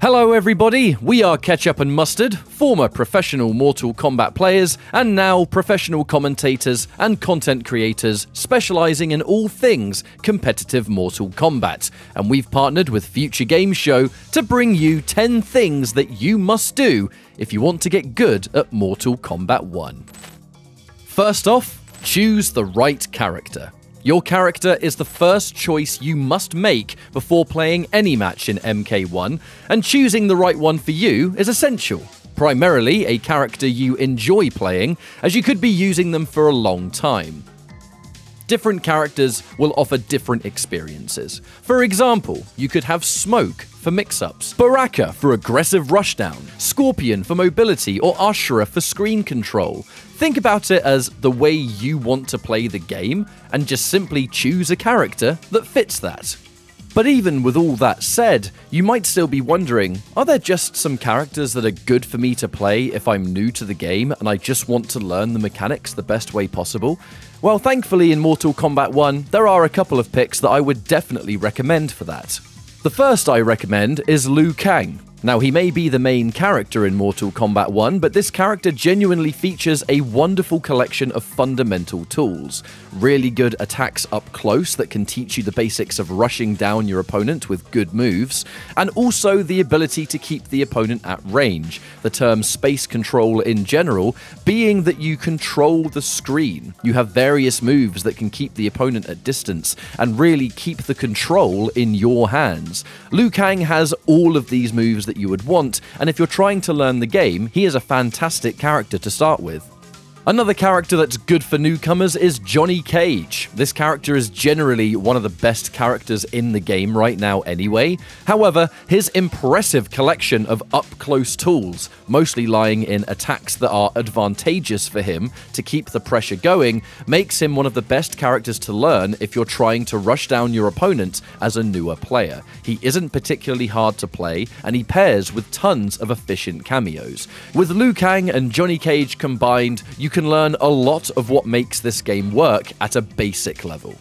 Hello, everybody. We are Ketchup and Mustard, former professional Mortal Kombat players, and now professional commentators and content creators specializing in all things competitive Mortal Kombat. And we've partnered with Future Games Show to bring you 10 things that you must do if you want to get good at Mortal Kombat 1. First off, choose the right character. Your character is the first choice you must make before playing any match in MK1, and choosing the right one for you is essential. Primarily a character you enjoy playing, as you could be using them for a long time. Different characters will offer different experiences. For example, you could have Smoke for mix ups, Baraka for aggressive rushdown, Scorpion for mobility, or Ashrah for screen control. Think about it as the way you want to play the game and just simply choose a character that fits that. But even with all that said, you might still be wondering are there just some characters that are good for me to play if I'm new to the game and I just want to learn the mechanics the best way possible? Well, thankfully, in Mortal Kombat 1, there are a couple of picks that I would definitely recommend for that. The first I recommend is Liu Kang. Now, he may be the main character in Mortal Kombat 1, but this character genuinely features a wonderful collection of fundamental tools. Really good attacks up close that can teach you the basics of rushing down your opponent with good moves, and also the ability to keep the opponent at range. The term space control in general being that you control the screen. You have various moves that can keep the opponent at distance and really keep the control in your hands. Liu Kang has all of these moves that you would want, and if you're trying to learn the game, he is a fantastic character to start with. Another character that's good for newcomers is Johnny Cage. This character is generally one of the best characters in the game right now, anyway. However, his impressive collection of up close tools, mostly lying in attacks that are advantageous for him to keep the pressure going, makes him one of the best characters to learn if you're trying to rush down your opponent as a newer player. He isn't particularly hard to play, and he pairs with tons of efficient cameos. With Liu Kang and Johnny Cage combined, you can can learn a lot of what makes this game work at a basic level.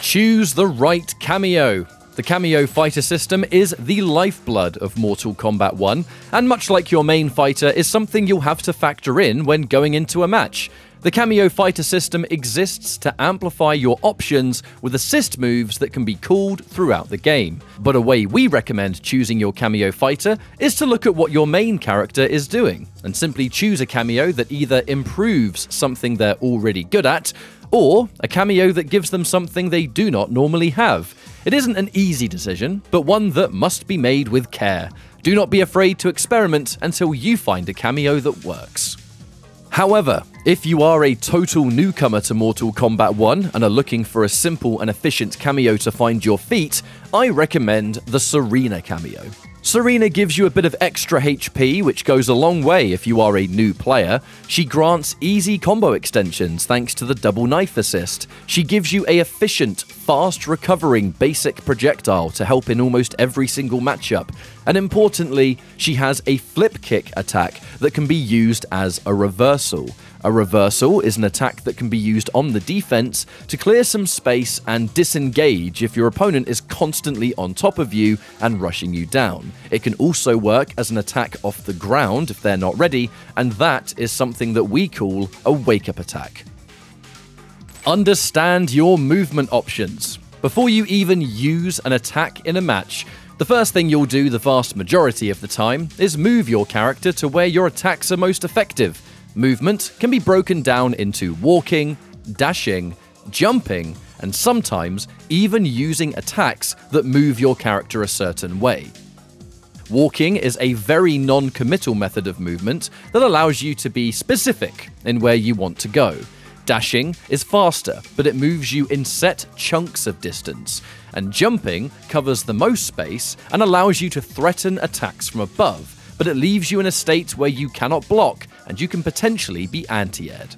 Choose the right cameo. The cameo fighter system is the lifeblood of Mortal Kombat 1, and much like your main fighter, is something you'll have to factor in when going into a match. The Cameo Fighter system exists to amplify your options with assist moves that can be called throughout the game. But a way we recommend choosing your Cameo Fighter is to look at what your main character is doing, and simply choose a cameo that either improves something they're already good at, or a cameo that gives them something they do not normally have. It isn't an easy decision, but one that must be made with care. Do not be afraid to experiment until you find a cameo that works. However, if you are a total newcomer to Mortal Kombat 1 and are looking for a simple and efficient cameo to find your feet, I recommend the Sareena cameo. Sareena gives you a bit of extra HP, which goes a long way if you are a new player. She grants easy combo extensions thanks to the double knife assist. She gives you a efficient, fast recovering basic projectile to help in almost every single matchup. And importantly, she has a flip kick attack that can be used as a reversal. A reversal is an attack that can be used on the defense to clear some space and disengage if your opponent is constantly on top of you and rushing you down. It can also work as an attack off the ground if they're not ready, and that is something that we call a wake up attack. Understand your movement options. Before you even use an attack in a match, the first thing you'll do the vast majority of the time is move your character to where your attacks are most effective. Movement can be broken down into walking, dashing, jumping, and sometimes even using attacks that move your character a certain way. Walking is a very non committal method of movement that allows you to be specific in where you want to go. Dashing is faster, but it moves you in set chunks of distance. And jumping covers the most space and allows you to threaten attacks from above, but it leaves you in a state where you cannot block and you can potentially be anti-aired.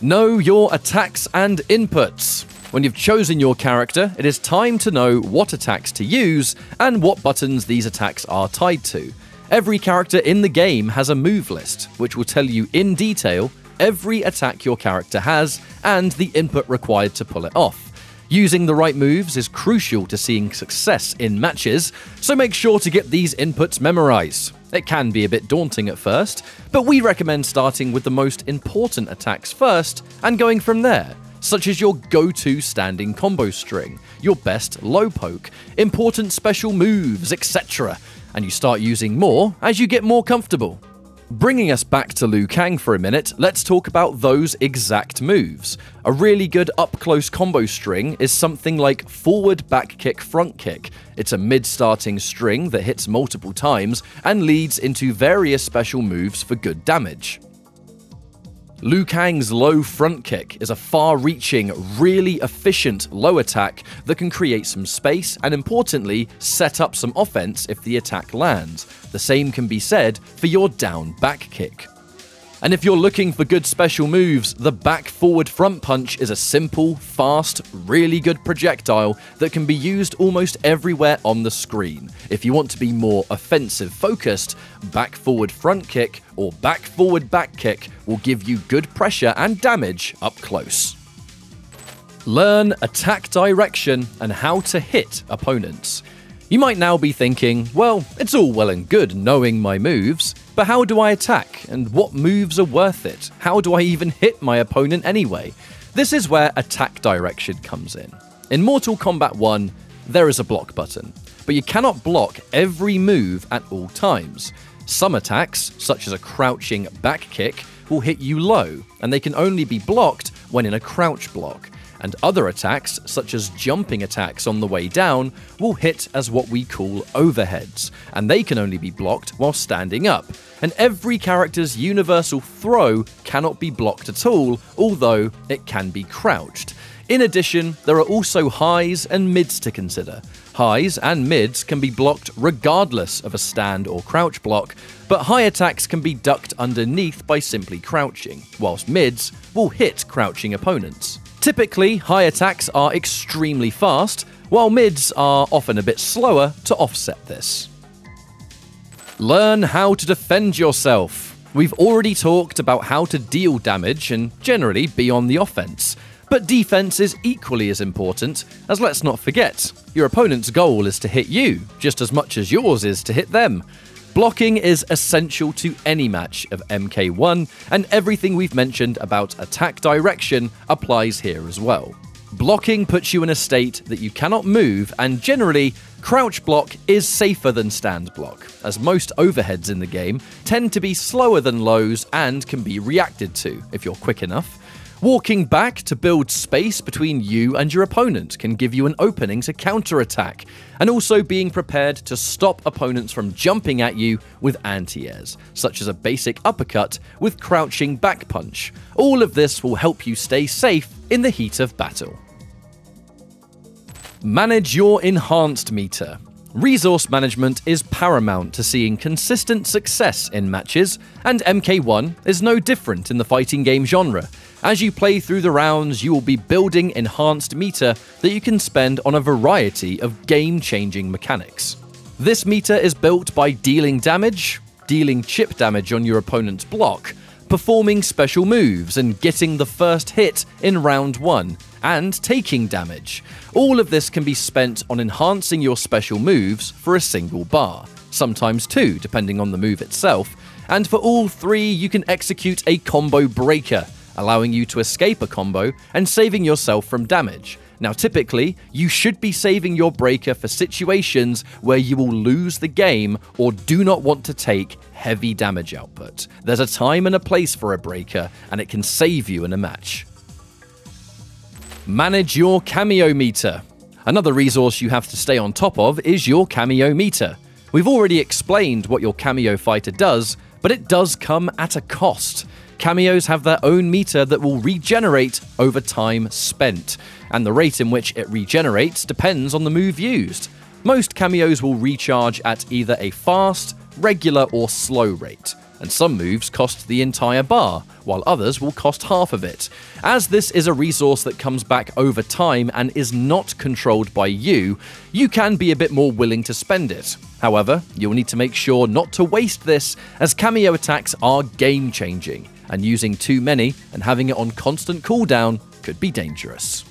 Know your attacks and inputs. When you've chosen your character, it is time to know what attacks to use and what buttons these attacks are tied to. Every character in the game has a move list, which will tell you in detail every attack your character has and the input required to pull it off. Using the right moves is crucial to seeing success in matches, so make sure to get these inputs memorized. It can be a bit daunting at first, but we recommend starting with the most important attacks first and going from there, such as your go to standing combo string, your best low poke, important special moves, etc. And you start using more as you get more comfortable. Bringing us back to Liu Kang for a minute, let's talk about those exact moves. A really good up close combo string is something like forward back kick front kick. It's a mid starting string that hits multiple times and leads into various special moves for good damage. Liu Kang's low front kick is a far reaching, really efficient low attack that can create some space and, importantly, set up some offense if the attack lands. The same can be said for your down back kick. And if you're looking for good special moves, the back forward front punch is a simple, fast, really good projectile that can be used almost everywhere on the screen. If you want to be more offensive focused, back forward front kick or back forward back kick will give you good pressure and damage up close. Learn attack direction and how to hit opponents. You might now be thinking, well, it's all well and good knowing my moves, but how do I attack? And what moves are worth it? How do I even hit my opponent anyway? This is where attack direction comes in. In Mortal Kombat 1, there is a block button, but you cannot block every move at all times. Some attacks, such as a crouching back kick, will hit you low, and they can only be blocked when in a crouch block and other attacks, such as jumping attacks on the way down, will hit as what we call overheads, and they can only be blocked while standing up. And every character's universal throw cannot be blocked at all, although it can be crouched. In addition, there are also highs and mids to consider. Highs and mids can be blocked regardless of a stand or crouch block, but high attacks can be ducked underneath by simply crouching, whilst mids will hit crouching opponents. Typically, high attacks are extremely fast, while mids are often a bit slower to offset this. Learn how to defend yourself. We've already talked about how to deal damage and generally be on the offense. But defense is equally as important, as let's not forget, your opponent's goal is to hit you, just as much as yours is to hit them. Blocking is essential to any match of MK1, and everything we've mentioned about attack direction applies here as well. Blocking puts you in a state that you cannot move, and generally, crouch block is safer than stand block, as most overheads in the game tend to be slower than lows and can be reacted to if you're quick enough. Walking back to build space between you and your opponent can give you an opening to counterattack, and also being prepared to stop opponents from jumping at you with anti-airs, such as a basic uppercut with crouching back punch. All of this will help you stay safe in the heat of battle. Manage your enhanced meter. Resource management is paramount to seeing consistent success in matches, and MK1 is no different in the fighting game genre. As you play through the rounds, you will be building enhanced meter that you can spend on a variety of game changing mechanics. This meter is built by dealing damage, dealing chip damage on your opponent's block, performing special moves, and getting the first hit in round 1, and taking damage. All of this can be spent on enhancing your special moves for a single bar, sometimes two, depending on the move itself. And for all three, you can execute a combo breaker, allowing you to escape a combo and saving yourself from damage. Now, typically, you should be saving your breaker for situations where you will lose the game or do not want to take heavy damage output. There's a time and a place for a breaker, and it can save you in a match. Manage your cameo meter. Another resource you have to stay on top of is your cameo meter. We've already explained what your cameo fighter does, but it does come at a cost. Cameos have their own meter that will regenerate over time spent, and the rate in which it regenerates depends on the move used. Most cameos will recharge at either a fast, regular, or slow rate, and some moves cost the entire bar, while others will cost half of it. As this is a resource that comes back over time and is not controlled by you, you can be a bit more willing to spend it. However, you'll need to make sure not to waste this, as cameo attacks are game changing and using too many and having it on constant cooldown could be dangerous.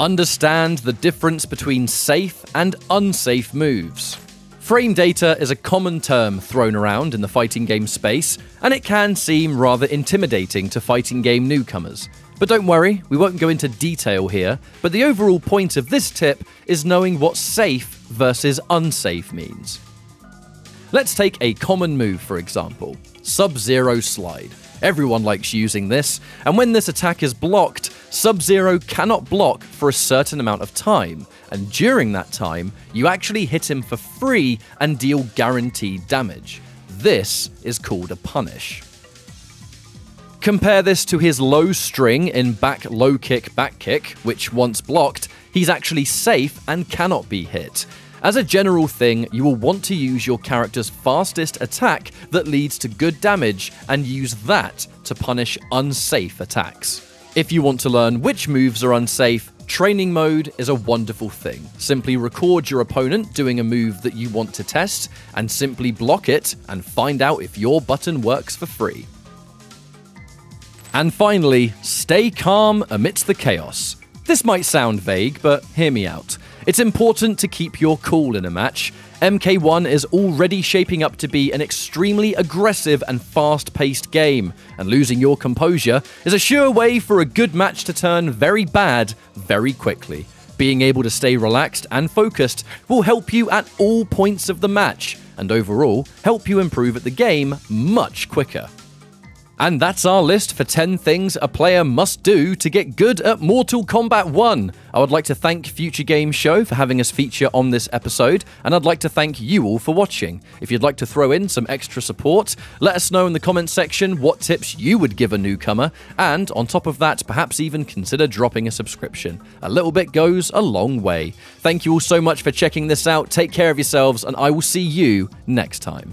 Understand the difference between safe and unsafe moves. Frame data is a common term thrown around in the fighting game space, and it can seem rather intimidating to fighting game newcomers. But don't worry, we won't go into detail here, but the overall point of this tip is knowing what safe versus unsafe means. Let's take a common move, for example Sub Zero Slide. Everyone likes using this, and when this attack is blocked, Sub Zero cannot block for a certain amount of time, and during that time, you actually hit him for free and deal guaranteed damage. This is called a punish. Compare this to his low string in back low kick back kick, which once blocked, he's actually safe and cannot be hit. As a general thing, you will want to use your character's fastest attack that leads to good damage and use that to punish unsafe attacks. If you want to learn which moves are unsafe, Training mode is a wonderful thing. Simply record your opponent doing a move that you want to test, and simply block it and find out if your button works for free. And finally, stay calm amidst the chaos. This might sound vague, but hear me out. It's important to keep your cool in a match. MK1 is already shaping up to be an extremely aggressive and fast paced game, and losing your composure is a sure way for a good match to turn very bad very quickly. Being able to stay relaxed and focused will help you at all points of the match, and overall, help you improve at the game much quicker. And that's our list for 10 things a player must do to get good at Mortal Kombat 1. I would like to thank Future Games Show for having us feature on this episode, and I'd like to thank you all for watching. If you'd like to throw in some extra support, let us know in the comments section what tips you would give a newcomer, and on top of that, perhaps even consider dropping a subscription. A little bit goes a long way. Thank you all so much for checking this out. Take care of yourselves, and I will see you next time.